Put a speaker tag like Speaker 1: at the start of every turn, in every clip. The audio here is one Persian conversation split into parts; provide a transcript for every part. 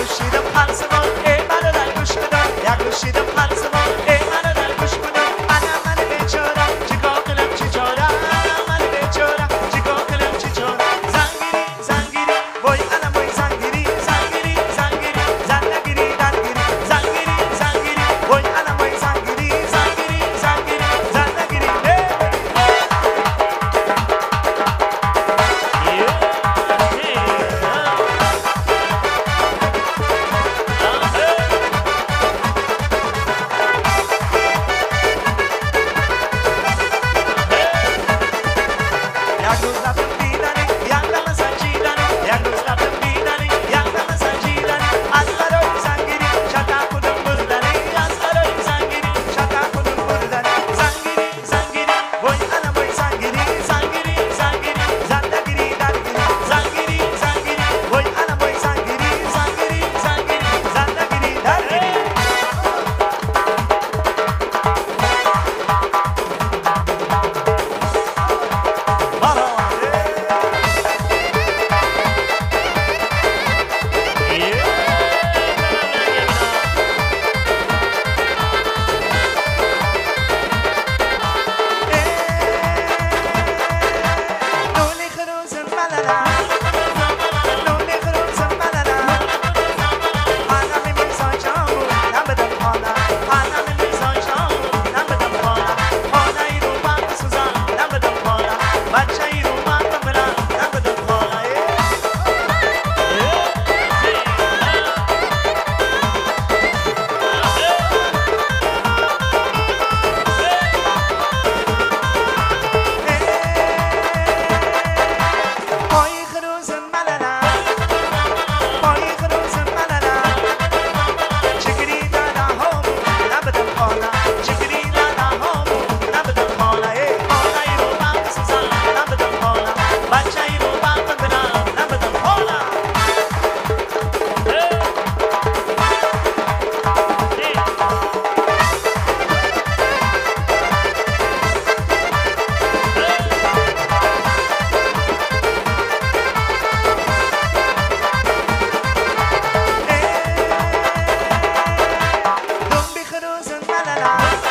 Speaker 1: push it impossible. Bye.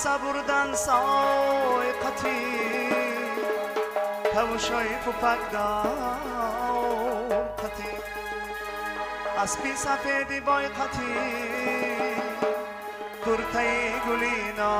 Speaker 1: аса бурдан соиқати кавушои пӯпакдоқати аспи сафеди бойқати куртаи гулино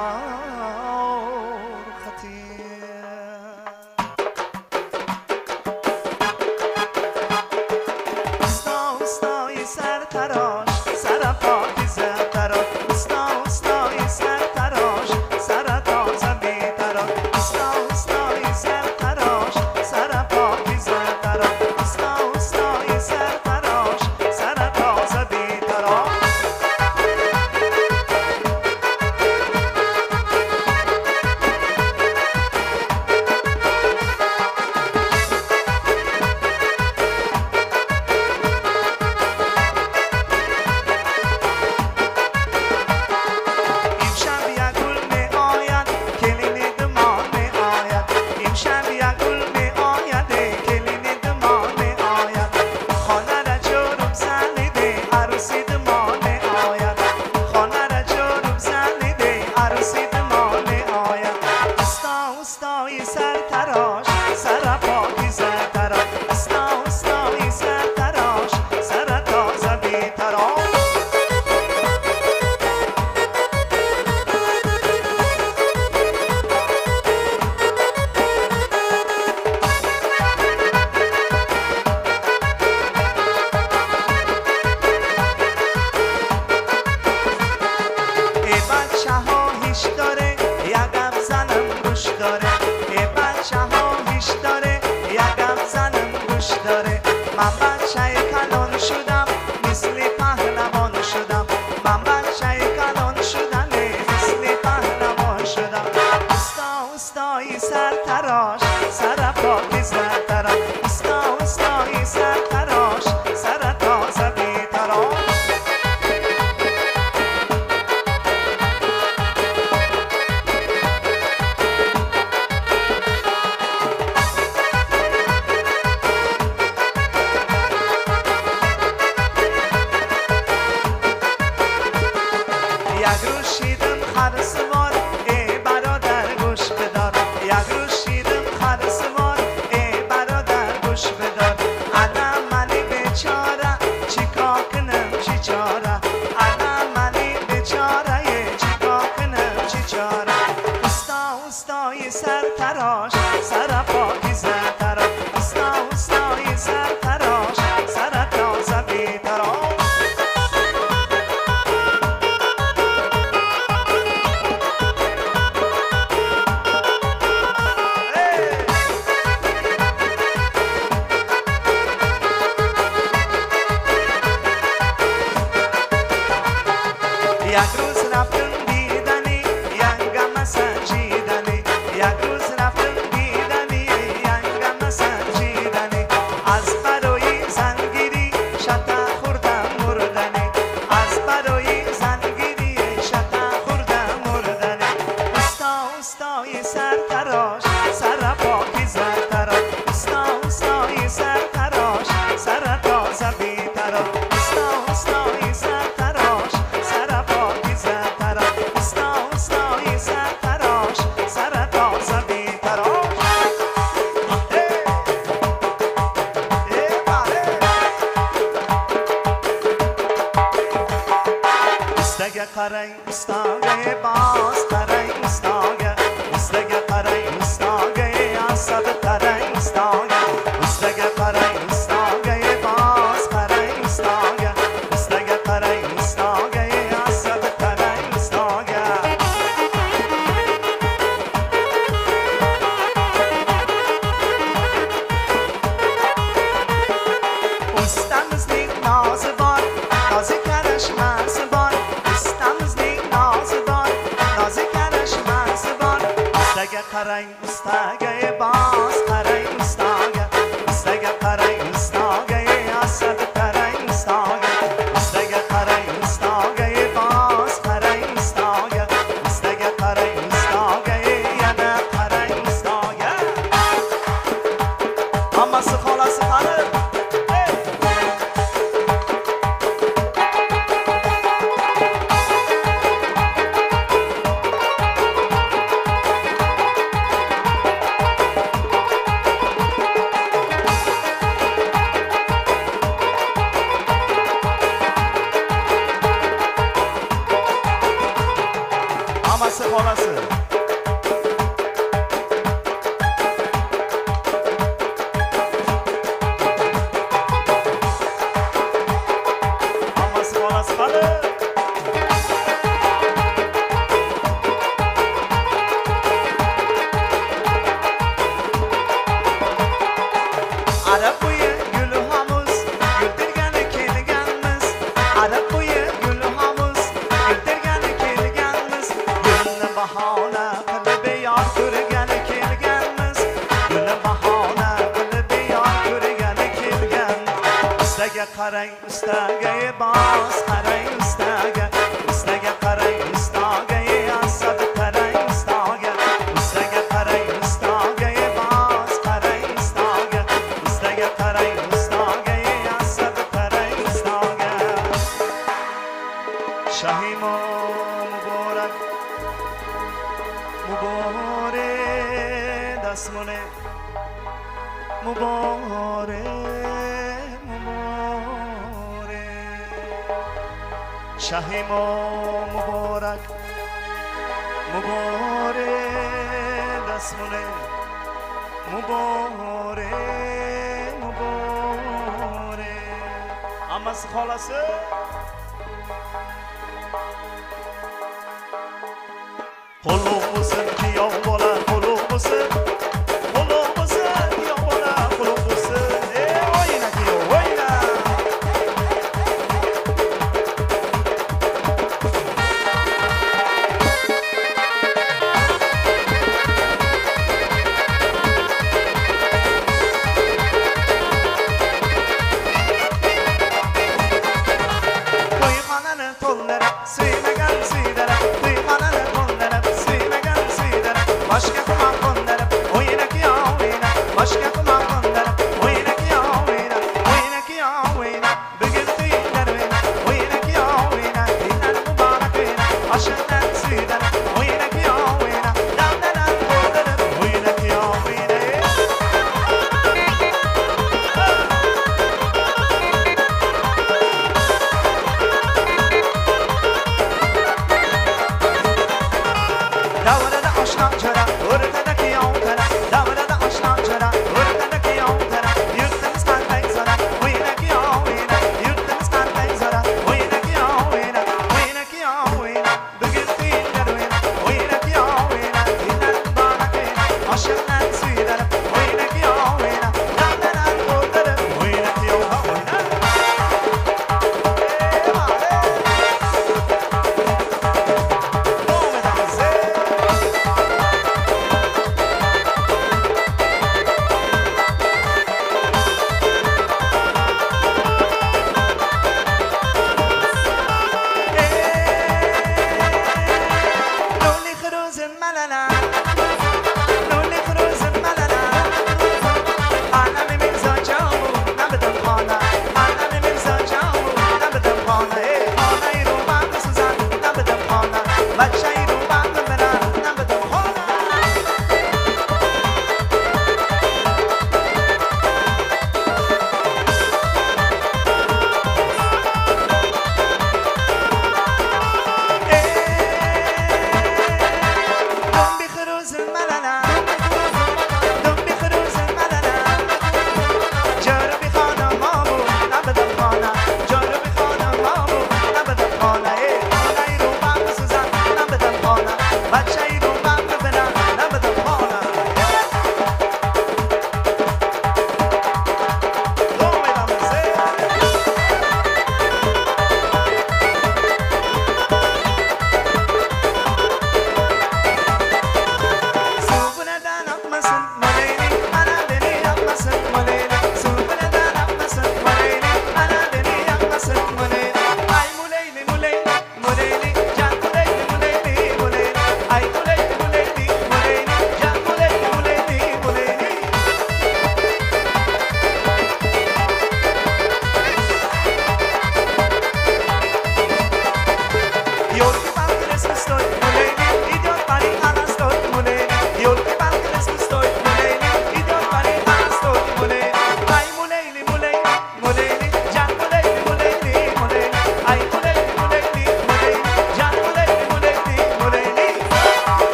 Speaker 1: داره من بچه کنان شدم. سر تراش سر پاکی زن qarang usta شاه ما مبارک. مبارک دستمونه مبارک مبارک. شاه ما مبارک. مبارک دستمونه مبارک مبارک. اما از خلاصه olmasın, diyor bola kulu?